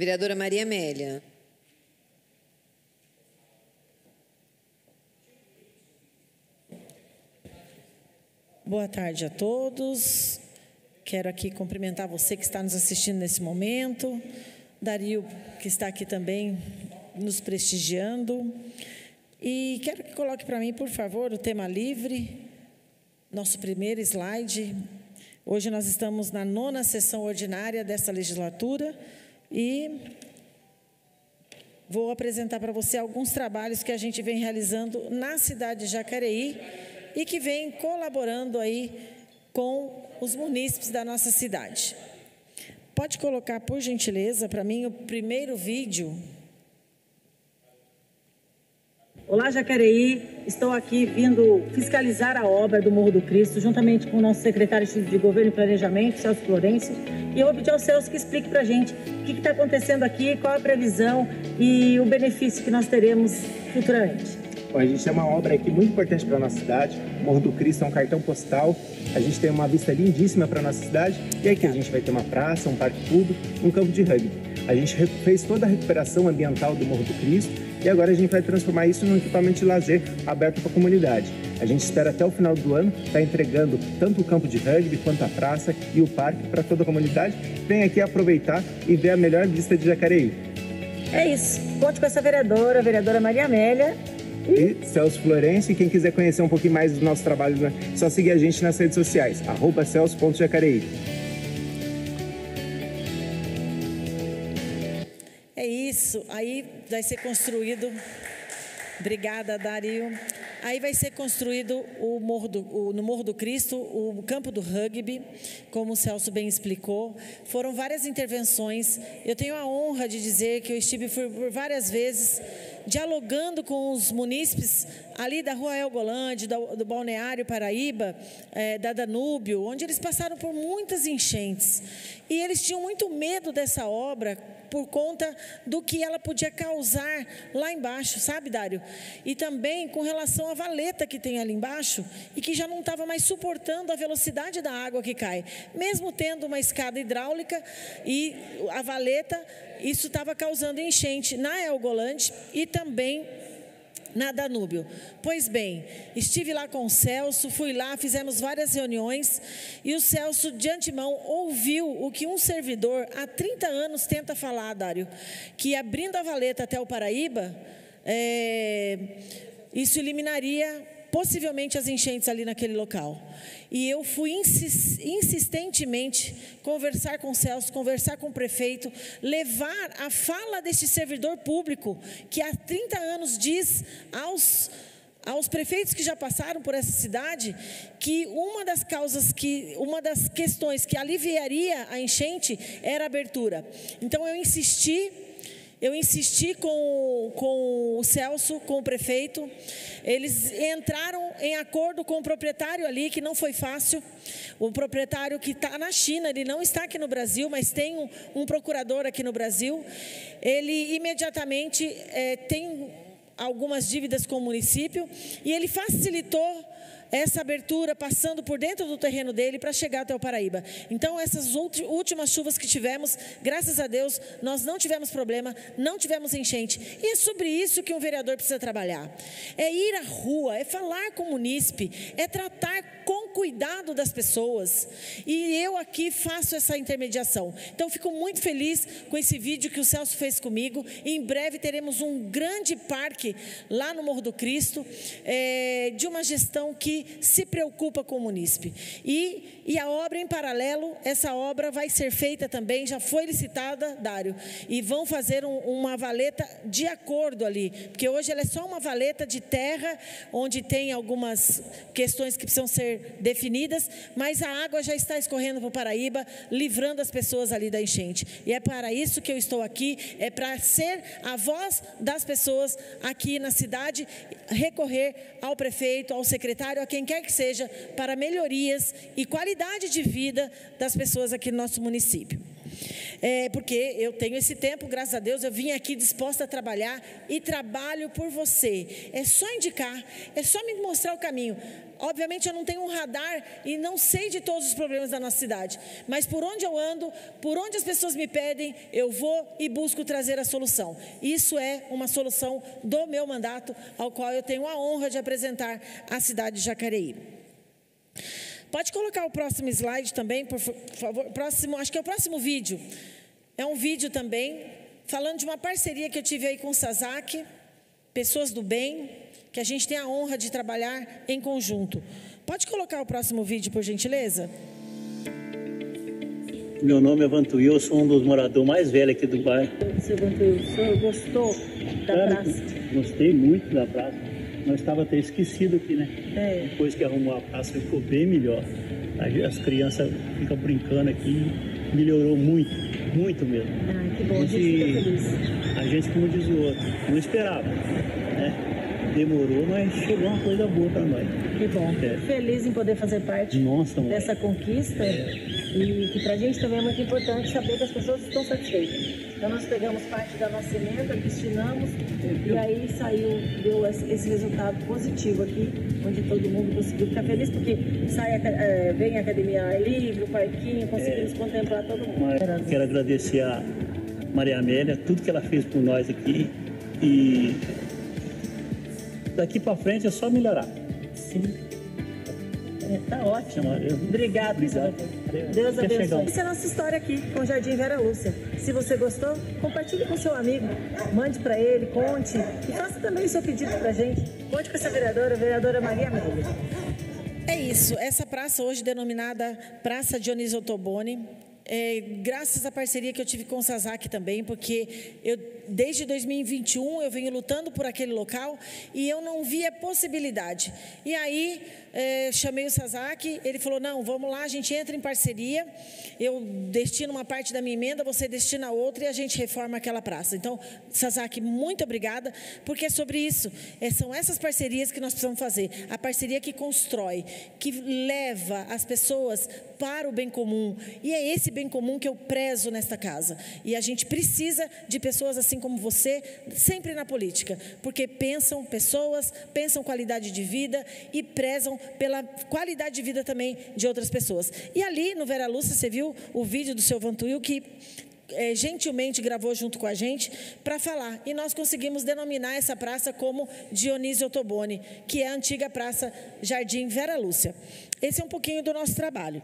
Vereadora Maria Amélia. Boa tarde a todos. Quero aqui cumprimentar você que está nos assistindo nesse momento, Dario, que está aqui também nos prestigiando. E quero que coloque para mim, por favor, o tema livre, nosso primeiro slide. Hoje nós estamos na nona sessão ordinária dessa legislatura e vou apresentar para você alguns trabalhos que a gente vem realizando na cidade de Jacareí e que vem colaborando aí com os munícipes da nossa cidade. Pode colocar, por gentileza, para mim o primeiro vídeo. Olá, Jacareí. Estou aqui vindo fiscalizar a obra do Morro do Cristo, juntamente com o nosso secretário de Governo e Planejamento, Celso Florencio. E eu vou pedir ao Celso que explique para a gente o que está acontecendo aqui, qual a previsão e o benefício que nós teremos futuramente. Bom, a gente tem uma obra aqui muito importante para a nossa cidade. O Morro do Cristo é um cartão postal. A gente tem uma vista lindíssima para a nossa cidade. E aqui a gente vai ter uma praça, um parque público, um campo de rugby. A gente fez toda a recuperação ambiental do Morro do Cristo e agora a gente vai transformar isso num equipamento de lazer aberto para a comunidade. A gente espera até o final do ano estar tá entregando tanto o campo de rugby quanto a praça e o parque para toda a comunidade. Vem aqui aproveitar e ver a melhor vista de Jacareí. É isso. Conte com essa vereadora, a vereadora Maria Amélia. E Celso Florencio, e quem quiser conhecer um pouquinho mais do nosso trabalho, é só seguir a gente nas redes sociais, arroba celso.jacareí. Isso, aí vai ser construído. Obrigada, Dario. Aí vai ser construído o Morro do, o, no Morro do Cristo o campo do rugby, como o Celso bem explicou. Foram várias intervenções. Eu tenho a honra de dizer que eu estive por várias vezes dialogando com os munícipes ali da Rua Elgolande, do, do Balneário Paraíba, é, da Danúbio, onde eles passaram por muitas enchentes. E eles tinham muito medo dessa obra por conta do que ela podia causar lá embaixo, sabe, Dário? E também com relação à valeta que tem ali embaixo e que já não estava mais suportando a velocidade da água que cai. Mesmo tendo uma escada hidráulica e a valeta, isso estava causando enchente na Elgolante e também na Danúbio. Pois bem, estive lá com o Celso, fui lá, fizemos várias reuniões e o Celso, de antemão, ouviu o que um servidor há 30 anos tenta falar, Dário, que abrindo a valeta até o Paraíba, é, isso eliminaria possivelmente as enchentes ali naquele local. E eu fui insistentemente conversar com o Celso, conversar com o prefeito, levar a fala deste servidor público, que há 30 anos diz aos aos prefeitos que já passaram por essa cidade que uma das causas que uma das questões que aliviaria a enchente era a abertura. Então eu insisti eu insisti com, com o Celso, com o prefeito. Eles entraram em acordo com o proprietário ali, que não foi fácil. O proprietário que está na China, ele não está aqui no Brasil, mas tem um, um procurador aqui no Brasil. Ele imediatamente é, tem algumas dívidas com o município e ele facilitou essa abertura passando por dentro do terreno dele para chegar até o Paraíba. Então, essas últimas chuvas que tivemos, graças a Deus, nós não tivemos problema, não tivemos enchente. E é sobre isso que um vereador precisa trabalhar. É ir à rua, é falar com o munícipe, é tratar com cuidado das pessoas. E eu aqui faço essa intermediação. Então, fico muito feliz com esse vídeo que o Celso fez comigo. Em breve teremos um grande parque lá no Morro do Cristo, é, de uma gestão que se preocupa com o munícipe. E, e a obra em paralelo, essa obra vai ser feita também, já foi licitada, Dário, e vão fazer um, uma valeta de acordo ali, porque hoje ela é só uma valeta de terra, onde tem algumas questões que precisam ser definidas, mas a água já está escorrendo para o Paraíba, livrando as pessoas ali da enchente. E é para isso que eu estou aqui, é para ser a voz das pessoas aqui na cidade, recorrer ao prefeito, ao secretário, quem quer que seja, para melhorias e qualidade de vida das pessoas aqui no nosso município. É, porque eu tenho esse tempo, graças a Deus, eu vim aqui disposta a trabalhar e trabalho por você. É só indicar, é só me mostrar o caminho. Obviamente eu não tenho um radar e não sei de todos os problemas da nossa cidade, mas por onde eu ando, por onde as pessoas me pedem, eu vou e busco trazer a solução. Isso é uma solução do meu mandato, ao qual eu tenho a honra de apresentar à cidade de Jacareí. Pode colocar o próximo slide também, por favor. Próximo, acho que é o próximo vídeo. É um vídeo também falando de uma parceria que eu tive aí com o Sazak, pessoas do bem, que a gente tem a honra de trabalhar em conjunto. Pode colocar o próximo vídeo, por gentileza? Meu nome é Vantuil, eu sou um dos moradores mais velhos aqui do bairro. Seu Vantuil, o senhor gostou da Claro praça? Gostei muito da praça. Nós estava até esquecido aqui, né? É. Depois que arrumou a praça ficou bem melhor. As crianças ficam brincando aqui, melhorou muito, muito mesmo. Ah, que bom, a gente fica feliz. a gente, como diz o outro, não esperava, né? Demorou, mas chegou uma coisa boa para nós. Que bom. É. Feliz em poder fazer parte Nossa, mãe. dessa conquista e que pra gente também é muito importante saber que as pessoas estão satisfeitas. Então nós pegamos parte da nossa emenda, destinamos e aí saiu, deu esse resultado positivo aqui, onde todo mundo conseguiu ficar feliz porque sai, a eh, vem a academia livre, o parquinho, conseguimos contemplar todo mundo. Quero agradecer a Maria Amélia, tudo que ela fez por nós aqui. E daqui para frente é só melhorar. Sim. É, tá ótimo. Obrigado, Obrigado. Deus abençoe. Essa é a nossa história aqui com o Jardim Vera Lúcia. Se você gostou, compartilhe com seu amigo, mande para ele, conte e faça também o seu pedido para gente. Conte com essa vereadora, a vereadora Maria Amélia. É isso, essa praça hoje denominada Praça Dionísio Ottoboni, é, graças à parceria que eu tive com o Sazak também, porque eu, desde 2021 eu venho lutando por aquele local e eu não via possibilidade. E aí é, chamei o Sazak, ele falou, não, vamos lá, a gente entra em parceria, eu destino uma parte da minha emenda, você destina outra e a gente reforma aquela praça. Então, Sazak, muito obrigada, porque é sobre isso, É, são essas parcerias que nós precisamos fazer, a parceria que constrói, que leva as pessoas para o bem comum, e é esse bem comum que eu prezo nesta casa, e a gente precisa de pessoas assim como você, sempre na política, porque pensam pessoas, pensam qualidade de vida e prezam pela qualidade de vida também de outras pessoas. E ali no Vera Lúcia, você viu o vídeo do seu Vantuil que eh, gentilmente gravou junto com a gente para falar. E nós conseguimos denominar essa praça como Dionísio Ottoboni, que é a antiga praça Jardim Vera Lúcia. Esse é um pouquinho do nosso trabalho.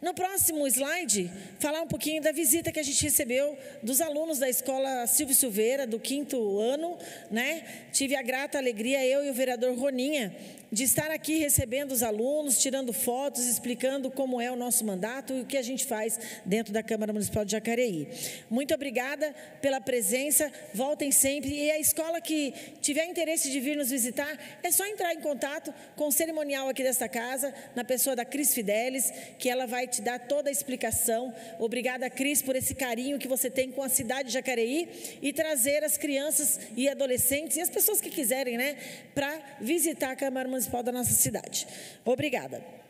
No próximo slide, falar um pouquinho da visita que a gente recebeu dos alunos da escola Silvio Silveira, do quinto ano, né? Tive a grata alegria, eu e o vereador Roninha, de estar aqui recebendo os alunos, tirando fotos, explicando como é o nosso mandato e o que a gente faz dentro da Câmara Municipal de Jacareí. Muito obrigada pela presença, voltem sempre. E a escola que tiver interesse de vir nos visitar, é só entrar em contato com o cerimonial aqui desta casa, na pessoa da Cris Fidelis, que ela vai te dar toda a explicação. Obrigada, Cris, por esse carinho que você tem com a cidade de Jacareí e trazer as crianças e adolescentes e as pessoas que quiserem, né, para visitar a Câmara Municipal da nossa cidade. Obrigada.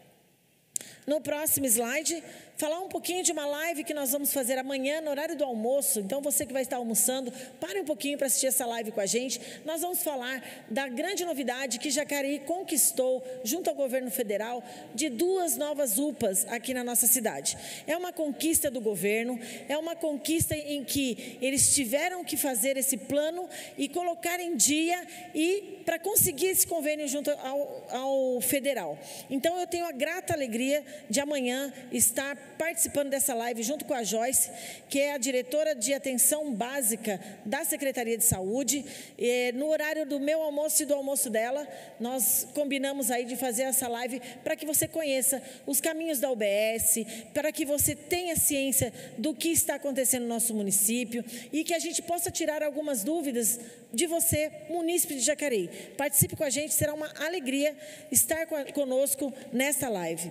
No próximo slide, falar um pouquinho de uma live que nós vamos fazer amanhã no horário do almoço. Então, você que vai estar almoçando, pare um pouquinho para assistir essa live com a gente. Nós vamos falar da grande novidade que Jacareí conquistou junto ao governo federal de duas novas UPAs aqui na nossa cidade. É uma conquista do governo, é uma conquista em que eles tiveram que fazer esse plano e colocar em dia e para conseguir esse convênio junto ao, ao federal. Então, eu tenho a grata alegria de amanhã estar participando dessa live junto com a Joyce, que é a diretora de atenção básica da Secretaria de Saúde. E, no horário do meu almoço e do almoço dela, nós combinamos aí de fazer essa live para que você conheça os caminhos da UBS, para que você tenha ciência do que está acontecendo no nosso município e que a gente possa tirar algumas dúvidas de você, munícipe de Jacareí. Participe com a gente, será uma alegria estar conosco nesta live.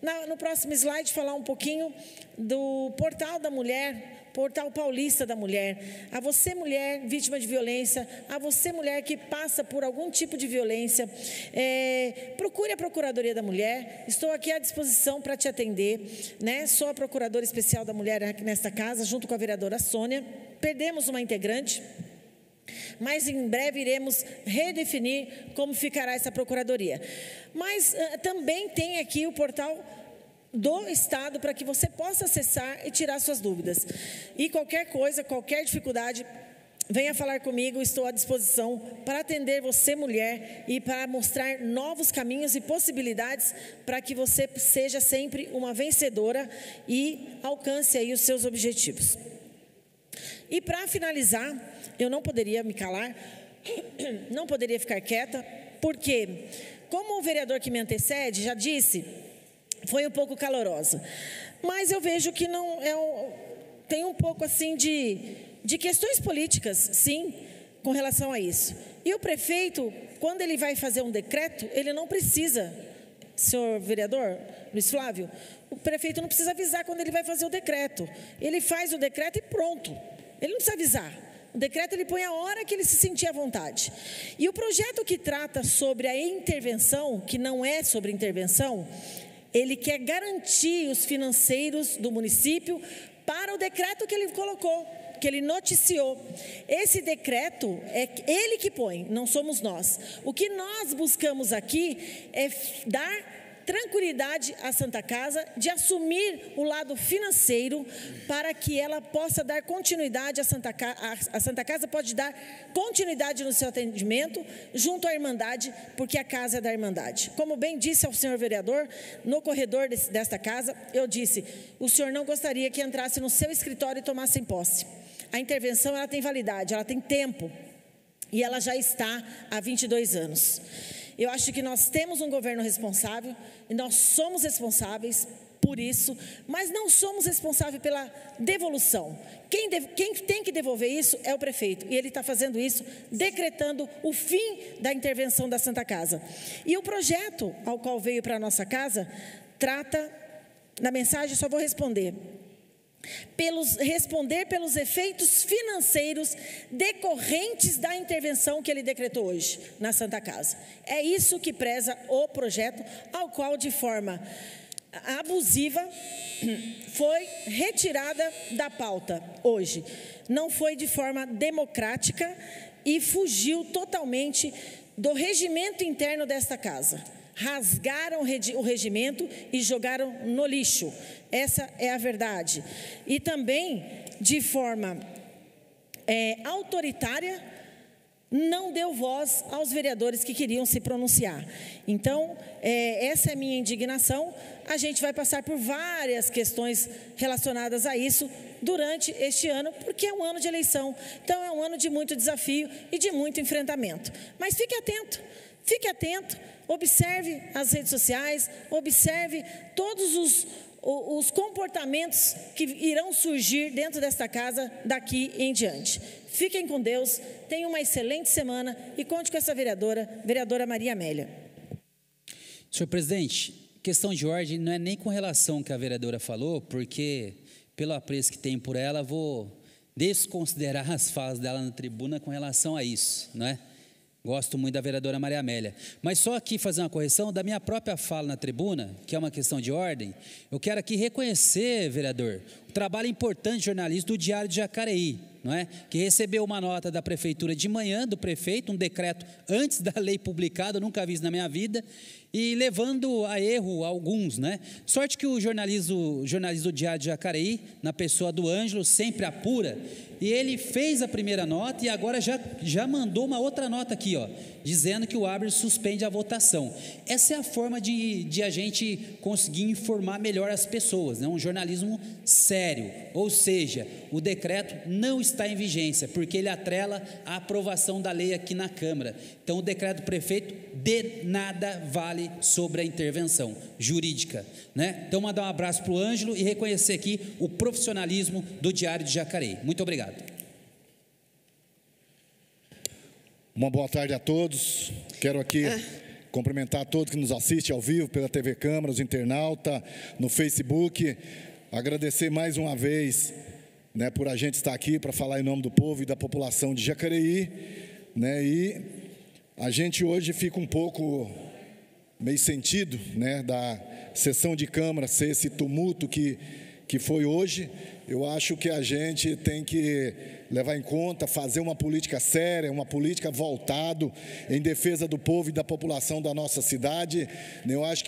Na, no próximo slide, falar um pouquinho do Portal da Mulher, Portal Paulista da Mulher. A você, mulher vítima de violência, a você, mulher que passa por algum tipo de violência, é, procure a Procuradoria da Mulher. Estou aqui à disposição para te atender. Né? Sou a Procuradora Especial da Mulher aqui nesta casa, junto com a vereadora Sônia. Perdemos uma integrante mas em breve iremos redefinir como ficará essa procuradoria. Mas uh, também tem aqui o portal do Estado para que você possa acessar e tirar suas dúvidas. E qualquer coisa, qualquer dificuldade, venha falar comigo, estou à disposição para atender você, mulher, e para mostrar novos caminhos e possibilidades para que você seja sempre uma vencedora e alcance aí os seus objetivos. E para finalizar, eu não poderia me calar, não poderia ficar quieta, porque, como o vereador que me antecede já disse, foi um pouco calorosa. Mas eu vejo que não é um, tem um pouco assim de, de questões políticas, sim, com relação a isso. E o prefeito, quando ele vai fazer um decreto, ele não precisa, senhor vereador Luiz Flávio, o prefeito não precisa avisar quando ele vai fazer o decreto. Ele faz o decreto e pronto. Ele não precisa avisar. O decreto ele põe a hora que ele se sentir à vontade. E o projeto que trata sobre a intervenção, que não é sobre intervenção, ele quer garantir os financeiros do município para o decreto que ele colocou, que ele noticiou. Esse decreto é ele que põe, não somos nós. O que nós buscamos aqui é dar tranquilidade à Santa Casa de assumir o lado financeiro para que ela possa dar continuidade à Santa Casa. A Santa Casa pode dar continuidade no seu atendimento junto à Irmandade, porque a casa é da Irmandade. Como bem disse ao senhor vereador, no corredor desse, desta casa, eu disse: o senhor não gostaria que entrasse no seu escritório e tomasse posse. A intervenção ela tem validade, ela tem tempo. E ela já está há 22 anos. Eu acho que nós temos um governo responsável e nós somos responsáveis por isso, mas não somos responsáveis pela devolução. Quem, deve, quem tem que devolver isso é o prefeito, e ele está fazendo isso, decretando o fim da intervenção da Santa Casa. E o projeto ao qual veio para a nossa casa trata, na mensagem só vou responder, pelos, responder pelos efeitos financeiros decorrentes da intervenção que ele decretou hoje na Santa Casa. É isso que preza o projeto, ao qual, de forma abusiva, foi retirada da pauta hoje. Não foi de forma democrática e fugiu totalmente do regimento interno desta casa rasgaram o regimento e jogaram no lixo. Essa é a verdade. E também, de forma é, autoritária, não deu voz aos vereadores que queriam se pronunciar. Então, é, essa é a minha indignação. A gente vai passar por várias questões relacionadas a isso durante este ano, porque é um ano de eleição. Então, é um ano de muito desafio e de muito enfrentamento. Mas fique atento, fique atento Observe as redes sociais, observe todos os, os comportamentos que irão surgir dentro desta casa daqui em diante. Fiquem com Deus, tenham uma excelente semana e conte com essa vereadora, vereadora Maria Amélia. Senhor presidente, questão de ordem não é nem com relação ao que a vereadora falou, porque pelo apreço que tem por ela, vou desconsiderar as falas dela na tribuna com relação a isso, não é? Gosto muito da vereadora Maria Amélia. Mas só aqui fazer uma correção da minha própria fala na tribuna, que é uma questão de ordem. Eu quero aqui reconhecer, vereador, o trabalho importante jornalista do Diário de Jacareí, não é? Que recebeu uma nota da prefeitura de manhã, do prefeito, um decreto antes da lei publicada, nunca vi isso na minha vida, e levando a erro alguns, né? Sorte que o jornalismo, jornalismo Diário de Jacareí, na pessoa do Ângelo, sempre apura, e ele fez a primeira nota e agora já, já mandou uma outra nota aqui, ó, dizendo que o Abre suspende a votação. Essa é a forma de, de a gente conseguir informar melhor as pessoas, né? um jornalismo sério. Ou seja, o decreto não está em vigência, porque ele atrela a aprovação da lei aqui na Câmara. Então, o decreto do prefeito de nada vale sobre a intervenção jurídica. Né? Então, mandar um abraço para o Ângelo e reconhecer aqui o profissionalismo do Diário de Jacareí. Muito obrigado. Uma boa tarde a todos. Quero aqui cumprimentar todos que nos assistem ao vivo pela TV Câmara, os internautas, no Facebook. Agradecer mais uma vez né, por a gente estar aqui para falar em nome do povo e da população de Jacareí. Né, e a gente hoje fica um pouco meio sentido né, da sessão de Câmara ser esse tumulto que, que foi hoje. Eu acho que a gente tem que levar em conta, fazer uma política séria, uma política voltado em defesa do povo e da população da nossa cidade. Eu acho que